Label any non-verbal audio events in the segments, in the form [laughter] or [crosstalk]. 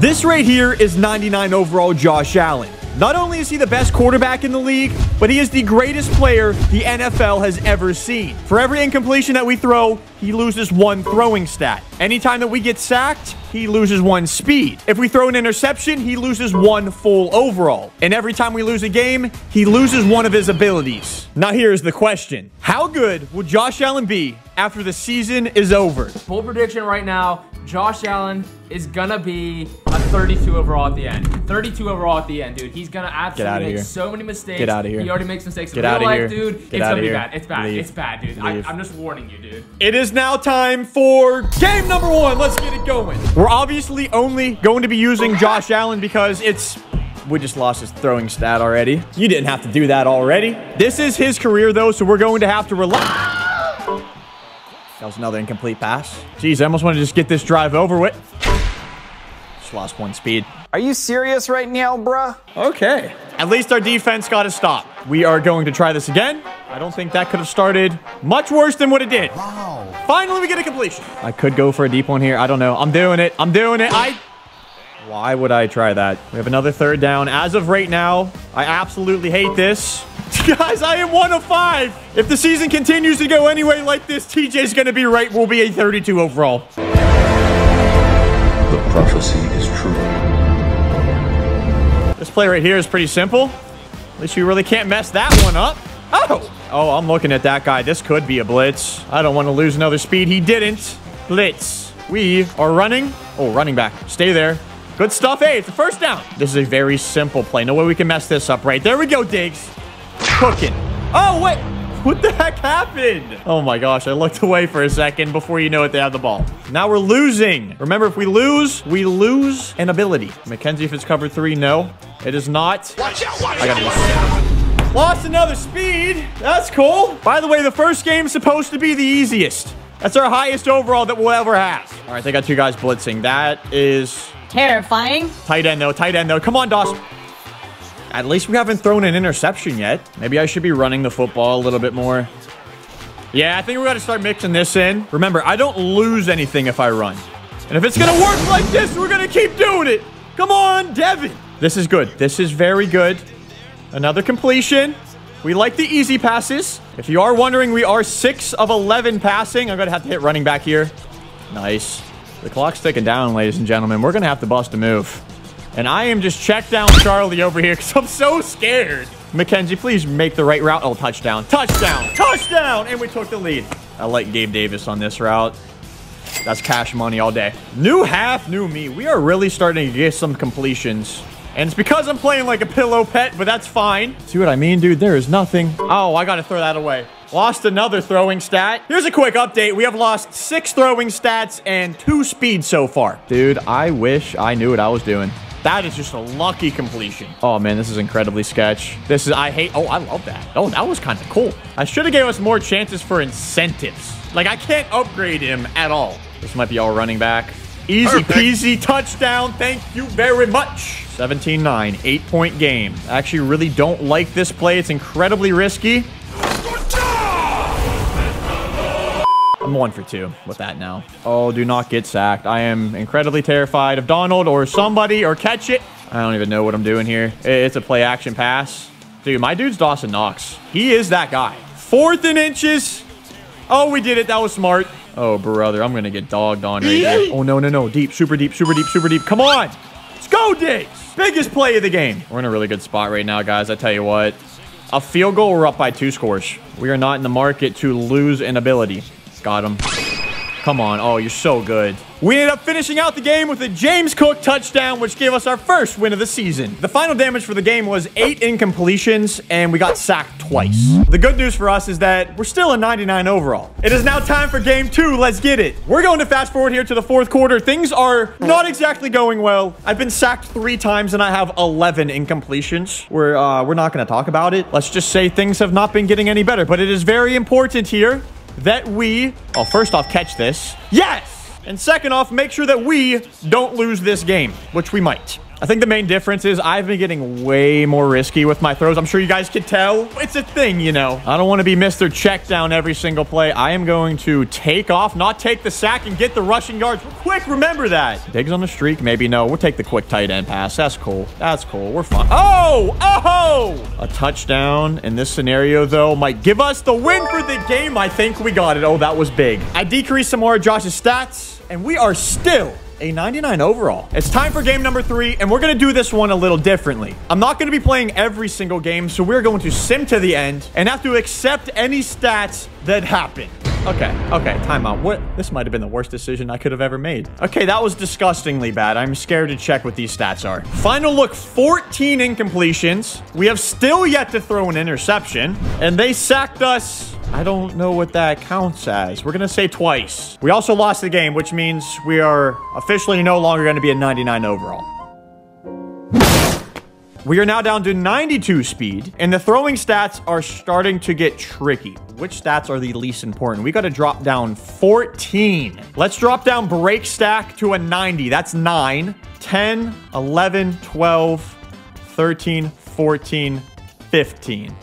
This right here is 99 overall Josh Allen. Not only is he the best quarterback in the league, but he is the greatest player the NFL has ever seen. For every incompletion that we throw, he loses one throwing stat. Anytime that we get sacked, he loses one speed. If we throw an interception, he loses one full overall. And every time we lose a game, he loses one of his abilities. Now here's the question. How good will Josh Allen be after the season is over? Full prediction right now, Josh Allen is gonna be 32 overall at the end. 32 overall at the end, dude. He's gonna absolutely make here. so many mistakes. Get outta here. He already makes mistakes Get in real life, here. dude. Get it's gonna be here. bad. It's bad. Leave. It's bad, dude. I, Leave. I'm just warning you, dude. It is now time for game number one. Let's get it going. We're obviously only going to be using Josh Allen because it's... We just lost his throwing stat already. You didn't have to do that already. This is his career, though, so we're going to have to rely... That was another incomplete pass. Jeez, I almost want to just get this drive over with. Just lost one speed. Are you serious right now, bruh? Okay. At least our defense got to stop. We are going to try this again. I don't think that could have started much worse than what it did. Wow. Finally, we get a completion. I could go for a deep one here. I don't know. I'm doing it. I'm doing it. I... Why would I try that? We have another third down. As of right now, I absolutely hate this. [laughs] Guys, I am one of five. If the season continues to go anyway like this, TJ's going to be right. We'll be a 32 overall. The prophecy is true. This play right here is pretty simple. At least you really can't mess that one up. Oh! Oh, I'm looking at that guy. This could be a blitz. I don't want to lose another speed. He didn't. Blitz. We are running. Oh, running back. Stay there. Good stuff. Hey, it's a first down. This is a very simple play. No way we can mess this up, right? There we go, Diggs. Cooking. Oh, wait. [laughs] What the heck happened? Oh my gosh, I looked away for a second before you know it, they have the ball. Now we're losing. Remember, if we lose, we lose an ability. McKenzie, if it's cover three, no. It is not. Watch out, watch I gotta out, Lost another speed. That's cool. By the way, the first game's supposed to be the easiest. That's our highest overall that we'll ever have. All right, they got two guys blitzing. That is Terrifying. tight end, though. Tight end, though. Come on, Dawson. At least we haven't thrown an interception yet. Maybe I should be running the football a little bit more. Yeah, I think we got to start mixing this in. Remember, I don't lose anything if I run. And if it's going to work like this, we're going to keep doing it. Come on, Devin. This is good. This is very good. Another completion. We like the easy passes. If you are wondering, we are 6 of 11 passing. I'm going to have to hit running back here. Nice. The clock's ticking down, ladies and gentlemen. We're going to have to bust a move. And I am just check down Charlie over here because I'm so scared. McKenzie, please make the right route. Oh, touchdown. Touchdown. Touchdown. And we took the lead. I like Gabe Davis on this route. That's cash money all day. New half, new me. We are really starting to get some completions. And it's because I'm playing like a pillow pet, but that's fine. See what I mean, dude? There is nothing. Oh, I got to throw that away. Lost another throwing stat. Here's a quick update. We have lost six throwing stats and two speed so far. Dude, I wish I knew what I was doing. That is just a lucky completion. Oh, man, this is incredibly sketch. This is, I hate, oh, I love that. Oh, that was kind of cool. I should have gave us more chances for incentives. Like, I can't upgrade him at all. This might be all running back. Easy peasy touchdown. Thank you very much. 17-9, eight-point game. I actually really don't like this play. It's incredibly risky. I'm one for two with that now. Oh, do not get sacked. I am incredibly terrified of Donald or somebody or catch it. I don't even know what I'm doing here. It's a play action pass. Dude, my dude's Dawson Knox. He is that guy. Fourth and inches. Oh, we did it. That was smart. Oh, brother, I'm going to get dogged on right here. [laughs] Oh, no, no, no. Deep, super deep, super deep, super deep. Come on. Let's go, Diggs. Biggest play of the game. We're in a really good spot right now, guys. I tell you what. A field goal, we're up by two scores. We are not in the market to lose an ability. Got him. Come on. Oh, you're so good. We ended up finishing out the game with a James Cook touchdown, which gave us our first win of the season. The final damage for the game was eight incompletions, and we got sacked twice. The good news for us is that we're still a 99 overall. It is now time for game two. Let's get it. We're going to fast forward here to the fourth quarter. Things are not exactly going well. I've been sacked three times, and I have 11 incompletions. We're, uh, we're not going to talk about it. Let's just say things have not been getting any better, but it is very important here that we, oh, first off, catch this. Yes! And second off, make sure that we don't lose this game, which we might. I think the main difference is I've been getting way more risky with my throws. I'm sure you guys could tell. It's a thing, you know. I don't want to be Mr. Check down every single play. I am going to take off, not take the sack, and get the rushing yards quick. Remember that. Diggs on the streak. Maybe no. We'll take the quick tight end pass. That's cool. That's cool. We're fine. Oh! Oh! A touchdown in this scenario, though, might give us the win for the game. I think we got it. Oh, that was big. I decreased some more of Josh's stats, and we are still a 99 overall. It's time for game number three, and we're going to do this one a little differently. I'm not going to be playing every single game, so we're going to sim to the end and have to accept any stats that happen. Okay, okay, timeout. What? This might have been the worst decision I could have ever made. Okay, that was disgustingly bad. I'm scared to check what these stats are. Final look, 14 incompletions. We have still yet to throw an interception, and they sacked us I don't know what that counts as. We're going to say twice. We also lost the game, which means we are officially no longer going to be a 99 overall. We are now down to 92 speed, and the throwing stats are starting to get tricky. Which stats are the least important? We got to drop down 14. Let's drop down break sack to a 90. That's 9, 10, 11, 12, 13, 14, 15.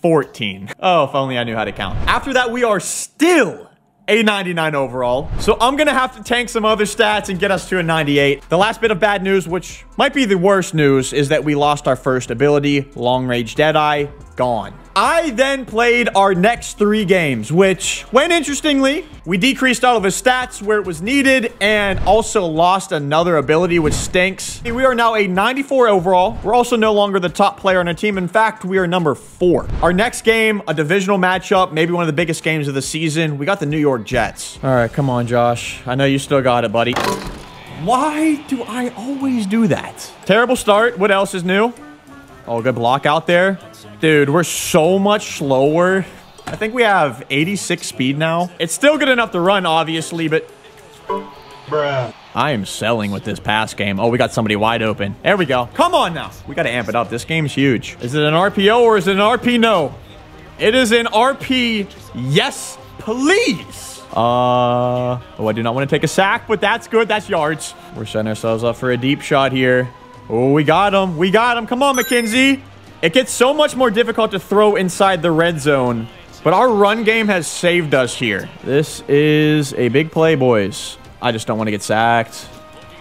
14. Oh, if only I knew how to count. After that, we are still a 99 overall. So I'm going to have to tank some other stats and get us to a 98. The last bit of bad news, which might be the worst news, is that we lost our first ability, Long Range Deadeye, gone. I then played our next three games, which went interestingly. We decreased all of his stats where it was needed and also lost another ability, which stinks. We are now a 94 overall. We're also no longer the top player on our team. In fact, we are number four. Our next game, a divisional matchup, maybe one of the biggest games of the season. We got the New York Jets. All right, come on, Josh. I know you still got it, buddy. Why do I always do that? Terrible start. What else is new? Oh, good block out there. Dude, we're so much slower. I think we have 86 speed now. It's still good enough to run, obviously, but... Bruh. I am selling with this pass game. Oh, we got somebody wide open. There we go. Come on now. We got to amp it up. This game's huge. Is it an RPO or is it an RP? No. It is an RP. Yes, please. Uh, oh, I do not want to take a sack, but that's good. That's yards. We're setting ourselves up for a deep shot here. Oh, we got him. We got him. Come on, McKenzie. It gets so much more difficult to throw inside the red zone, but our run game has saved us here. This is a big play, boys. I just don't want to get sacked.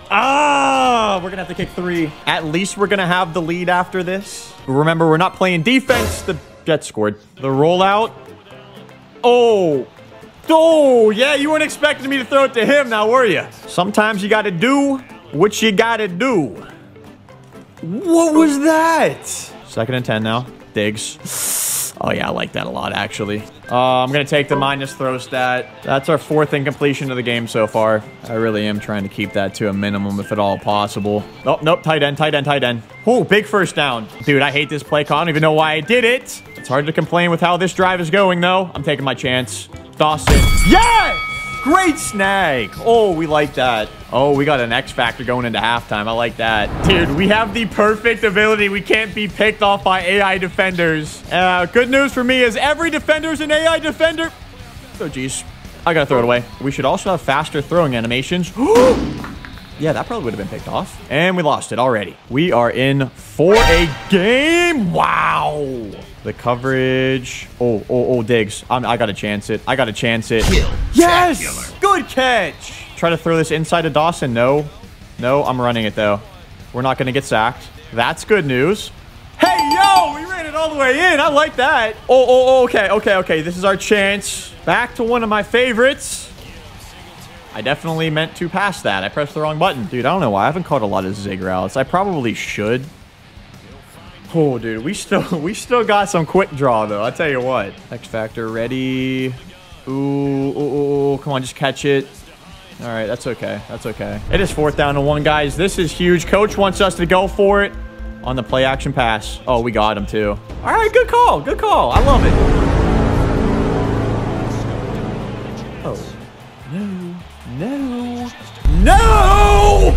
Ah, we're going to have to kick three. At least we're going to have the lead after this. Remember, we're not playing defense. The Jets scored. The rollout. Oh, Oh, yeah, you weren't expecting me to throw it to him now, were you? Sometimes you got to do what you got to do. What was that? Second and 10 now. Diggs. Oh, yeah, I like that a lot, actually. Uh, I'm going to take the minus throw stat. That's our fourth incompletion of the game so far. I really am trying to keep that to a minimum if at all possible. Oh, nope, tight end, tight end, tight end. Oh, big first down. Dude, I hate this play call. I don't even know why I did it. It's hard to complain with how this drive is going, though. I'm taking my chance. Dawson. Yes! Great snag. Oh, we like that. Oh, we got an X factor going into halftime. I like that. Dude, we have the perfect ability. We can't be picked off by AI defenders. Uh, good news for me is every defender is an AI defender. Oh, geez. I gotta throw it away. We should also have faster throwing animations. [gasps] yeah, that probably would have been picked off. And we lost it already. We are in for a game. Wow. The coverage. Oh, oh, oh, Diggs. I'm, i got to chance it. I got to chance it. Yes! Good catch. Try to throw this inside of Dawson. No. No, I'm running it, though. We're not going to get sacked. That's good news. Hey, yo! We ran it all the way in. I like that. Oh, oh, oh, okay, okay, okay. This is our chance. Back to one of my favorites. I definitely meant to pass that. I pressed the wrong button. Dude, I don't know why. I haven't caught a lot of zig routes. I probably should. Oh, dude, we still [laughs] we still got some quick draw though. I tell you what. X Factor ready. Ooh, ooh, ooh, come on, just catch it. All right, that's okay. That's okay. It is fourth down to one, guys. This is huge. Coach wants us to go for it on the play action pass. Oh, we got him too. All right, good call. Good call. I love it.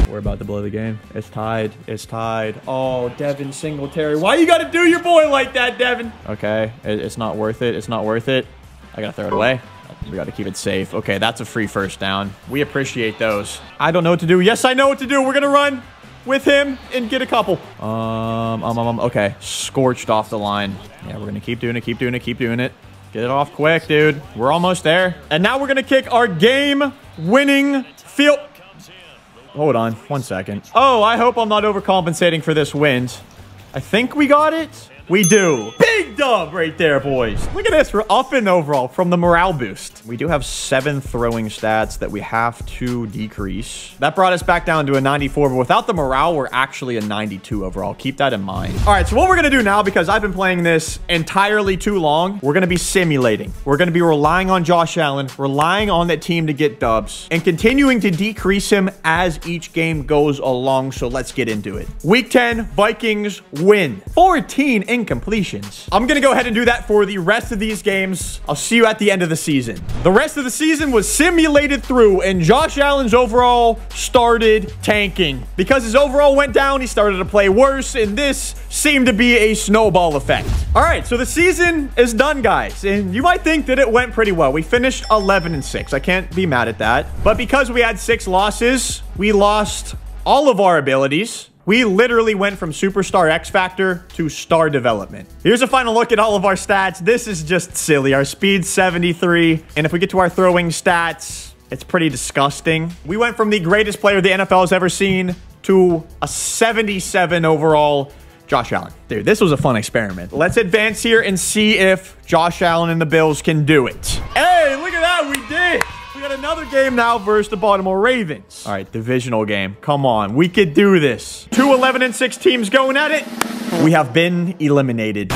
We're about to blow the game. It's tied. It's tied. Oh, Devin Singletary. Why you gotta do your boy like that, Devin? Okay, it's not worth it. It's not worth it. I gotta throw it away. We got to keep it safe. Okay, that's a free first down. We appreciate those. I don't know what to do. Yes, I know what to do. We're going to run with him and get a couple. Um, um, um, um, okay. Scorched off the line. Yeah, we're going to keep doing it, keep doing it, keep doing it. Get it off quick, dude. We're almost there. And now we're going to kick our game-winning field... Hold on, one second. Oh, I hope I'm not overcompensating for this wind. I think we got it. We do. Big dub right there, boys. Look at this. We're up in overall from the morale boost. We do have seven throwing stats that we have to decrease. That brought us back down to a 94, but without the morale, we're actually a 92 overall. Keep that in mind. All right, so what we're going to do now, because I've been playing this entirely too long, we're going to be simulating. We're going to be relying on Josh Allen, relying on that team to get dubs, and continuing to decrease him as each game goes along. So let's get into it. Week 10, Vikings win. 14 incompletions. I'm going to go ahead and do that for the rest of these games. I'll see you at the end of the season. The rest of the season was simulated through, and Josh Allen's overall started tanking. Because his overall went down, he started to play worse, and this seemed to be a snowball effect. All right, so the season is done, guys, and you might think that it went pretty well. We finished 11 and 6. I can't be mad at that. But because we had six losses, we lost all of our abilities. We literally went from superstar X Factor to star development. Here's a final look at all of our stats. This is just silly. Our speed 73. And if we get to our throwing stats, it's pretty disgusting. We went from the greatest player the NFL has ever seen to a 77 overall Josh Allen. Dude, this was a fun experiment. Let's advance here and see if Josh Allen and the Bills can do it. Hey, look at that. We did. Got another game now versus the Baltimore Ravens. All right, divisional game. Come on. We could do this. Two 11 and 6 teams going at it. We have been eliminated.